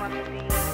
want to be.